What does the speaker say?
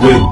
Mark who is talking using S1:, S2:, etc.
S1: All